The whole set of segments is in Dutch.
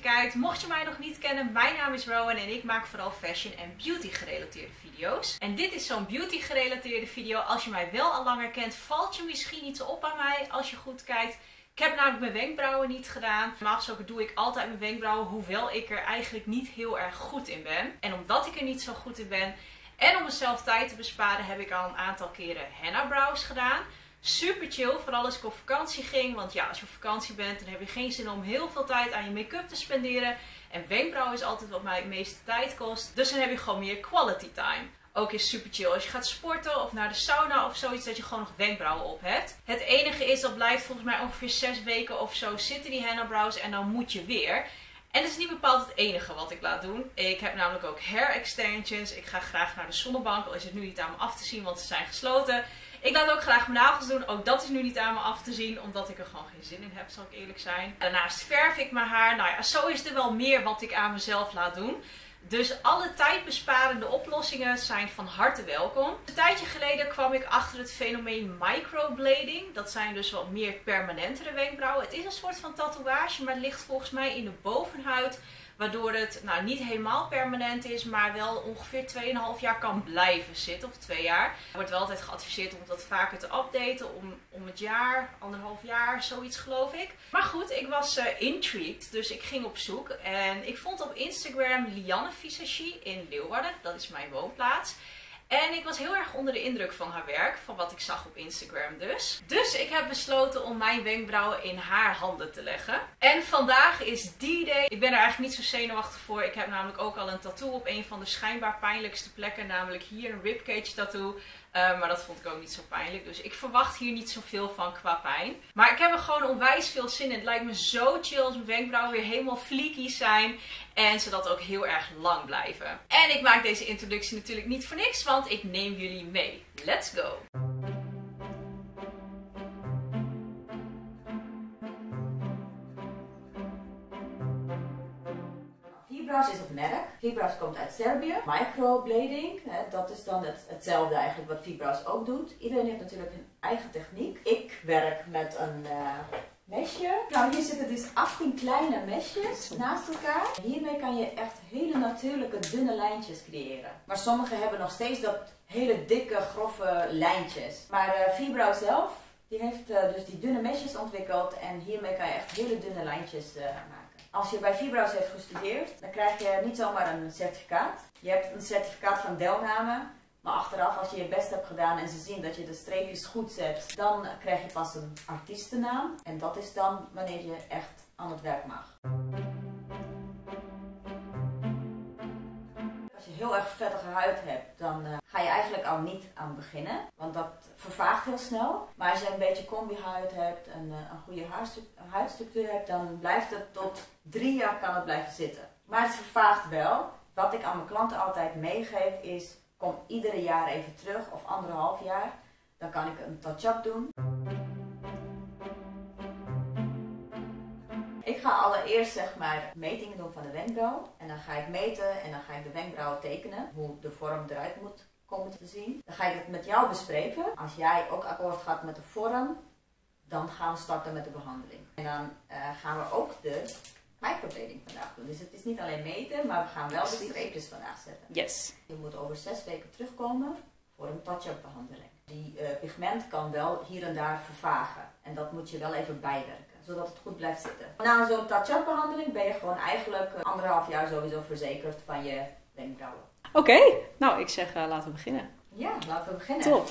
kijkt. Mocht je mij nog niet kennen, mijn naam is Rowan en ik maak vooral fashion en beauty gerelateerde video's. En dit is zo'n beauty gerelateerde video. Als je mij wel al langer kent, valt je misschien iets op aan mij als je goed kijkt. Ik heb namelijk mijn wenkbrauwen niet gedaan. Normaal gesproken doe ik altijd mijn wenkbrauwen, hoewel ik er eigenlijk niet heel erg goed in ben. En omdat ik er niet zo goed in ben en om mezelf tijd te besparen, heb ik al een aantal keren henna brows gedaan. Super chill, vooral als ik op vakantie ging. Want ja, als je op vakantie bent, dan heb je geen zin om heel veel tijd aan je make-up te spenderen. En wenkbrauwen is altijd wat mij het meeste tijd kost. Dus dan heb je gewoon meer quality time. Ook is super chill als je gaat sporten of naar de sauna of zoiets, dat je gewoon nog wenkbrauwen op hebt. Het enige is, dat blijft volgens mij ongeveer 6 weken of zo zitten die henna brows en dan moet je weer. En dat is niet bepaald het enige wat ik laat doen. Ik heb namelijk ook hair extensions. Ik ga graag naar de zonnebank, al is het nu niet aan me af te zien, want ze zijn gesloten. Ik laat ook graag mijn nagels doen. Ook dat is nu niet aan me af te zien, omdat ik er gewoon geen zin in heb, zal ik eerlijk zijn. Daarnaast verf ik mijn haar. Nou ja, zo is er wel meer wat ik aan mezelf laat doen. Dus alle tijdbesparende oplossingen zijn van harte welkom. Een tijdje geleden kwam ik achter het fenomeen microblading. Dat zijn dus wat meer permanentere wenkbrauwen. Het is een soort van tatoeage, maar het ligt volgens mij in de bovenhuid. Waardoor het nou, niet helemaal permanent is, maar wel ongeveer 2,5 jaar kan blijven zitten. Of 2 jaar. Wordt wel altijd geadviseerd om dat vaker te updaten. Om, om het jaar, anderhalf jaar, zoiets geloof ik. Maar goed, ik was uh, intrigued. Dus ik ging op zoek. En ik vond op Instagram Lianne Visagie in Leeuwarden. Dat is mijn woonplaats. En ik was heel erg onder de indruk van haar werk, van wat ik zag op Instagram dus. Dus ik heb besloten om mijn wenkbrauwen in haar handen te leggen. En vandaag is die day. Ik ben er eigenlijk niet zo zenuwachtig voor. Ik heb namelijk ook al een tattoo op een van de schijnbaar pijnlijkste plekken, namelijk hier een ribcage tattoo. Uh, maar dat vond ik ook niet zo pijnlijk. Dus ik verwacht hier niet zoveel van qua pijn. Maar ik heb er gewoon onwijs veel zin in. Het lijkt me zo chill als mijn wenkbrauwen weer helemaal fleeky zijn. En zodat ook heel erg lang blijven. En ik maak deze introductie natuurlijk niet voor niks, want ik neem jullie mee. Let's go! Fibras is het merk. Fibras komt uit Servië. Microblading, dat is dan het, hetzelfde eigenlijk wat Fibras ook doet. Iedereen heeft natuurlijk een eigen techniek. Ik werk met een uh, mesje. Nou, hier zitten dus 18 kleine mesjes naast elkaar. Hiermee kan je echt hele natuurlijke dunne lijntjes creëren. Maar sommige hebben nog steeds dat hele dikke, grove lijntjes. Maar uh, zelf, die heeft uh, dus die dunne mesjes ontwikkeld. En hiermee kan je echt hele dunne lijntjes maken. Als je bij Fibro's heeft gestudeerd, dan krijg je niet zomaar een certificaat. Je hebt een certificaat van deelname. Maar achteraf, als je je best hebt gedaan en ze zien dat je de streepjes goed zet, dan krijg je pas een artiestennaam. En dat is dan wanneer je echt aan het werk mag. Heel erg vettige huid hebt, dan uh, ga je eigenlijk al niet aan beginnen. Want dat vervaagt heel snel. Maar als je een beetje combi-huid hebt en uh, een goede huidstructuur hebt, dan blijft het tot drie jaar kan het blijven zitten. Maar het vervaagt wel. Wat ik aan mijn klanten altijd meegeef is, kom iedere jaar even terug of anderhalf jaar. Dan kan ik een touch-up doen. Ga allereerst zeg maar metingen doen van de wenkbrauw. En dan ga ik meten en dan ga ik de wenkbrauw tekenen. Hoe de vorm eruit moet komen te zien. Dan ga ik het met jou bespreken. Als jij ook akkoord gaat met de vorm, dan gaan we starten met de behandeling. En dan uh, gaan we ook de microblading vandaag doen. Dus het is niet alleen meten, maar we gaan wel de streepjes vandaag zetten. Yes. Je moet over zes weken terugkomen voor een touch-up behandeling. Die uh, pigment kan wel hier en daar vervagen. En dat moet je wel even bijwerken zodat het goed blijft zitten. Na zo'n touch-up behandeling ben je gewoon eigenlijk uh, anderhalf jaar sowieso verzekerd van je wenkbrauwen. Oké, nou ik zeg uh, laten we beginnen. Ja, laten we beginnen. Top.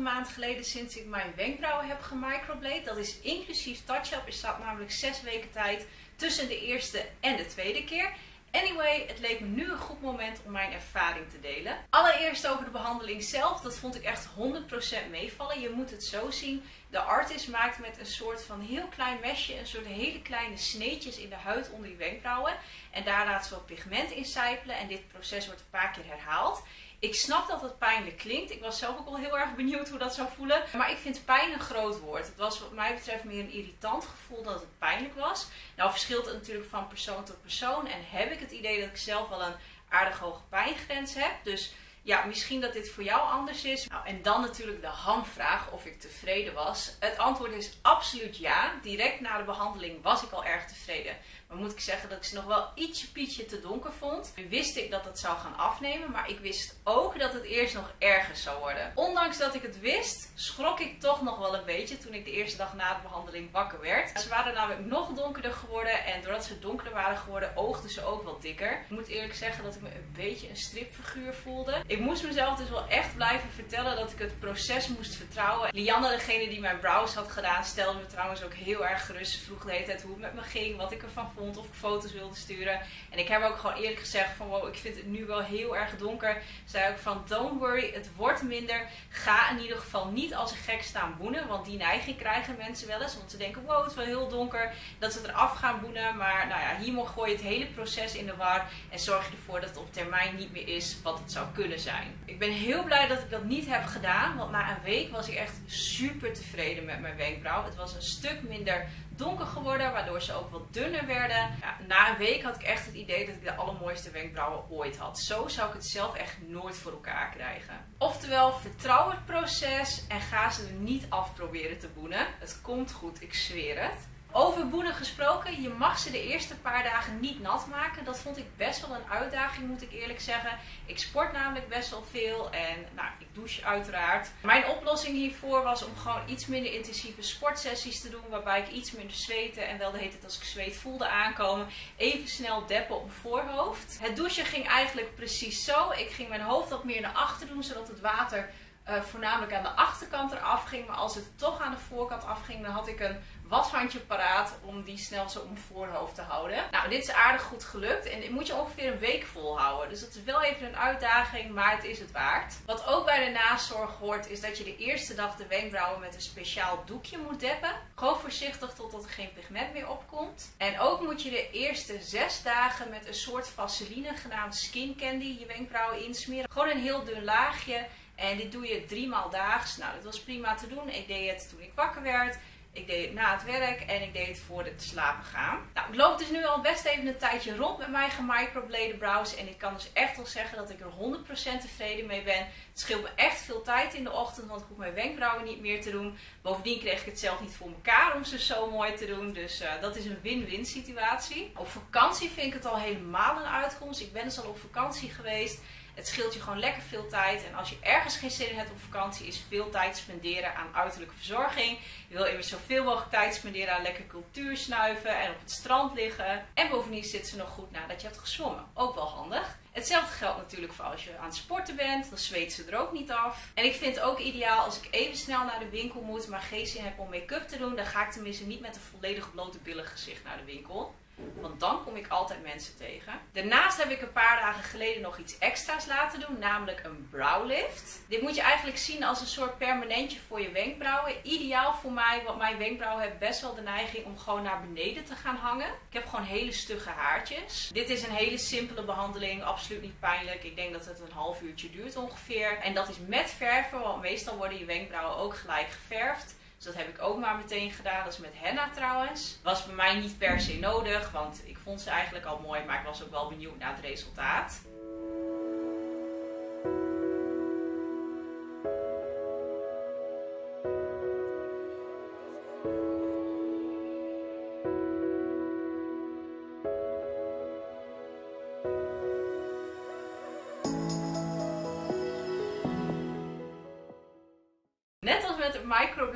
Anderhalve maand geleden sinds ik mijn wenkbrauwen heb gemicroblade. Dat is inclusief touch-up. Er staat namelijk zes weken tijd tussen de eerste en de tweede keer. Anyway, het leek me nu een goed moment om mijn ervaring te delen. Allereerst over de behandeling zelf. Dat vond ik echt 100% meevallen. Je moet het zo zien. De artist maakt met een soort van heel klein mesje een soort hele kleine sneetjes in de huid onder je wenkbrauwen. En daar laat ze wat pigment in sijpelen. En dit proces wordt een paar keer herhaald. Ik snap dat het pijnlijk klinkt. Ik was zelf ook al heel erg benieuwd hoe dat zou voelen. Maar ik vind pijn een groot woord. Het was wat mij betreft meer een irritant gevoel dat het pijnlijk was. Nou verschilt het natuurlijk van persoon tot persoon. En heb ik het idee dat ik zelf wel een aardig hoge pijngrens heb. Dus ja, misschien dat dit voor jou anders is. Nou, en dan natuurlijk de hamvraag of ik tevreden was. Het antwoord is absoluut ja. Direct na de behandeling was ik al erg tevreden. Maar moet ik zeggen dat ik ze nog wel ietsje pietje te donker vond. Wist ik dat het zou gaan afnemen, maar ik wist ook dat het eerst nog erger zou worden. Ondanks dat ik het wist, schrok ik toch nog wel een beetje toen ik de eerste dag na de behandeling wakker werd. Ze waren namelijk nog donkerder geworden en doordat ze donkerder waren geworden, oogden ze ook wat dikker. Ik moet eerlijk zeggen dat ik me een beetje een stripfiguur voelde. Ik moest mezelf dus wel echt blijven vertellen dat ik het proces moest vertrouwen. Lianne, degene die mijn brows had gedaan, stelde me trouwens ook heel erg gerust. Ze vroeg de hele tijd hoe het met me ging, wat ik ervan vond of ik foto's wilde sturen. En ik heb ook gewoon eerlijk gezegd van wow, ik vind het nu wel heel erg donker. Zei ook van don't worry, het wordt minder. Ga in ieder geval niet als een gek staan boenen, want die neiging krijgen mensen wel eens. Want ze denken wow, het is wel heel donker, dat ze eraf gaan boenen. Maar nou ja, hiermee gooi je het hele proces in de war en zorg je ervoor dat het op termijn niet meer is wat het zou kunnen zijn. Ik ben heel blij dat ik dat niet heb gedaan, want na een week was ik echt super tevreden met mijn wenkbrauw. Het was een stuk minder donker geworden, waardoor ze ook wat dunner werden. Na een week had ik echt het idee dat ik de allermooiste wenkbrauwen ooit had. Zo zou ik het zelf echt nooit voor elkaar krijgen. Oftewel, vertrouw het proces en ga ze er niet af proberen te boenen. Het komt goed, ik zweer het. Over boenen gesproken, je mag ze de eerste paar dagen niet nat maken. Dat vond ik best wel een uitdaging, moet ik eerlijk zeggen. Ik sport namelijk best wel veel en nou, ik douche uiteraard. Mijn oplossing hiervoor was om gewoon iets minder intensieve sportsessies te doen, waarbij ik iets minder zweten en wel de hele tijd als ik zweet voelde aankomen, even snel deppen op mijn voorhoofd. Het douchen ging eigenlijk precies zo. Ik ging mijn hoofd wat meer naar achter doen, zodat het water uh, voornamelijk aan de achterkant eraf ging. Maar als het toch aan de voorkant afging, dan had ik een washandje paraat om die snel zo om voorhoofd te houden. Nou, dit is aardig goed gelukt en dit moet je ongeveer een week volhouden. Dus dat is wel even een uitdaging, maar het is het waard. Wat ook bij de nazorg hoort, is dat je de eerste dag de wenkbrauwen met een speciaal doekje moet deppen. Gewoon voorzichtig totdat er geen pigment meer opkomt. En ook moet je de eerste zes dagen met een soort vaseline genaamd Skin Candy je wenkbrauwen insmeren. Gewoon een heel dun laagje. En dit doe je drie maal daags. Nou, dat was prima te doen. Ik deed het toen ik wakker werd. Ik deed het na het werk en ik deed het voor het slapen gaan. Nou, ik loop dus nu al best even een tijdje rond met mijn gemicrobladed brows. En ik kan dus echt wel zeggen dat ik er 100% tevreden mee ben. Het scheelt me echt veel tijd in de ochtend, want ik hoef mijn wenkbrauwen niet meer te doen. Bovendien kreeg ik het zelf niet voor elkaar om ze zo mooi te doen. Dus uh, dat is een win-win situatie. Op vakantie vind ik het al helemaal een uitkomst. Ik ben dus al op vakantie geweest. Het scheelt je gewoon lekker veel tijd. En als je ergens geen zin in hebt op vakantie, is veel tijd spenderen aan uiterlijke verzorging. Je wil immers zoveel mogelijk tijd spenderen aan lekker cultuur snuiven en op het strand liggen. En bovendien zit ze nog goed nadat je hebt gezwommen. Ook wel handig. Hetzelfde geldt natuurlijk voor als je aan het sporten bent, dan zweet ze er ook niet af. En ik vind het ook ideaal als ik even snel naar de winkel moet, maar geen zin heb om make-up te doen, dan ga ik tenminste niet met een volledig blote billen gezicht naar de winkel. Want dan kom ik altijd mensen tegen. Daarnaast heb ik een paar dagen geleden nog iets extra's laten doen, namelijk een browlift. Dit moet je eigenlijk zien als een soort permanentje voor je wenkbrauwen. Ideaal voor mij, want mijn wenkbrauwen hebben best wel de neiging om gewoon naar beneden te gaan hangen. Ik heb gewoon hele stugge haartjes. Dit is een hele simpele behandeling, absoluut niet pijnlijk. Ik denk dat het een half uurtje duurt ongeveer. En dat is met verven, want meestal worden je wenkbrauwen ook gelijk geverfd. Dus dat heb ik ook maar meteen gedaan. Dat is met henna trouwens. Was bij mij niet per se nodig, want ik vond ze eigenlijk al mooi, maar ik was ook wel benieuwd naar het resultaat.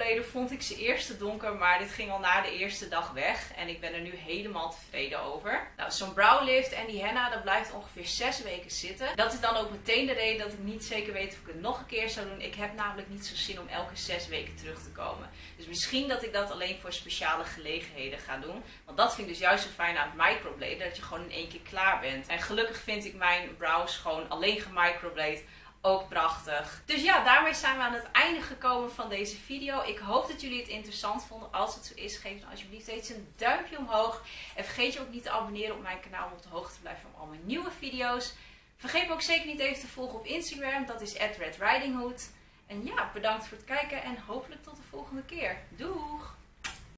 Microbladen vond ik ze eerst te donker, maar dit ging al na de eerste dag weg. En ik ben er nu helemaal tevreden over. Nou, zo'n browlift en die henna, dat blijft ongeveer 6 weken zitten. Dat is dan ook meteen de reden dat ik niet zeker weet of ik het nog een keer zou doen. Ik heb namelijk niet zo zin om elke 6 weken terug te komen. Dus misschien dat ik dat alleen voor speciale gelegenheden ga doen. Want dat vind ik dus juist zo fijn aan het microbladen, dat je gewoon in één keer klaar bent. En gelukkig vind ik mijn brows gewoon alleen gemicroblade ook prachtig. Dus ja, daarmee zijn we aan het einde gekomen van deze video. Ik hoop dat jullie het interessant vonden. Als het zo is, geef dan alsjeblieft eens een duimpje omhoog. En vergeet je ook niet te abonneren op mijn kanaal om op de hoogte te blijven van al mijn nieuwe video's. Vergeet me ook zeker niet even te volgen op Instagram. Dat is @redridinghood. En ja, bedankt voor het kijken en hopelijk tot de volgende keer. Doeg!